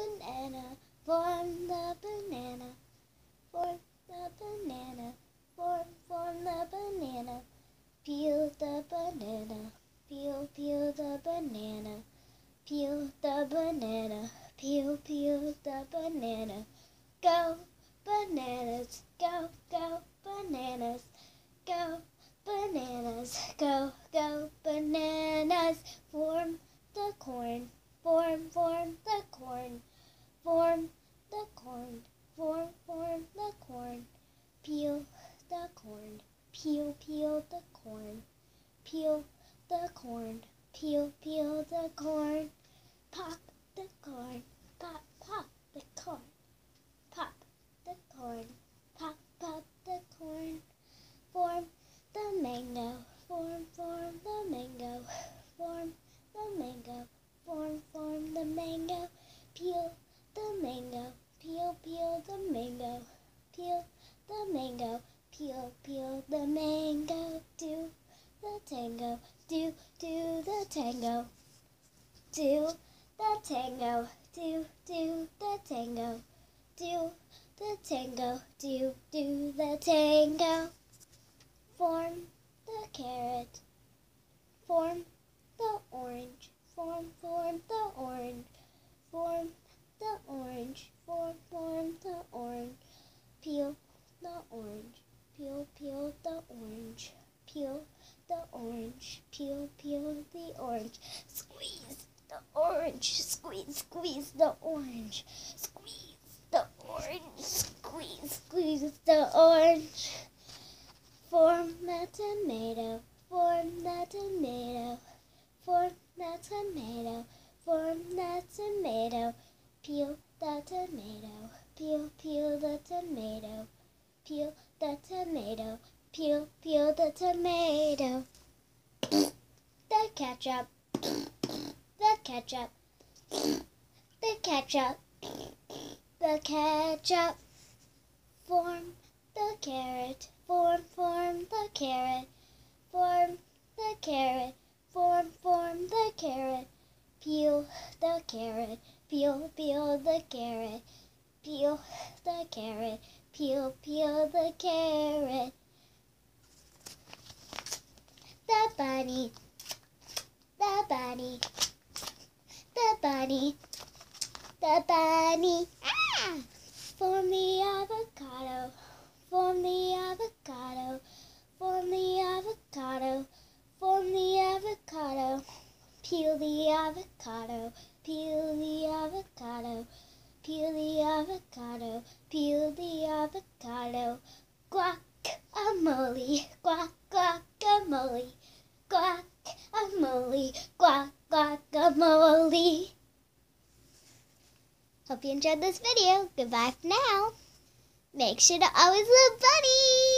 banana, form the banana, form the banana, form, form the banana, peel the banana, peel, peel the banana, peel the banana, peel, peel the banana, go bananas, go, go bananas, go bananas, go, go bananas, form the corn, form, form the corn, form the corn, form, form the corn, peel the corn, peel, peel the corn, peel the corn, peel, peel the corn, pop the corn, pop, pop the corn, pop the corn, pop, pop the corn, form the mango, form, form the mango, form the mango, form, form the mango, peel the mango, peel, peel the mango, peel the mango, peel, peel the mango, do the tango, do, do the tango, do the tango, do, do the tango, do the tango, do, do the tango, form the carrot, form the orange, form, form the orange, form the orange, form, form the orange, peel the orange, peel, peel the orange, peel the orange, peel, peel the orange, squeeze the orange, squeeze, squeeze the orange, squeeze the orange, squeeze, squeeze the orange, form the tomato, form the tomato, form the tomato, form the tomato, peel the tomato, peel, peel the tomato, peel the tomato, peel, peel the tomato, the ketchup, the ketchup, the ketchup, the ketchup, form the carrot, form, form the carrot, form the carrot, form, form the carrot, peel the carrot, peel, peel the carrot, peel the carrot, peel, peel the carrot. The bunny, the bunny, the bunny, the bunny. Ah! The avocado, form the avocado, form the avocado, form the avocado, peel the avocado, peel the avocado, peel the avocado, peel the avocado, guacamole, guac, guacamole, guacamole, guac, guacamole. Hope you enjoyed this video. Goodbye for now. Make sure to always love Bunny.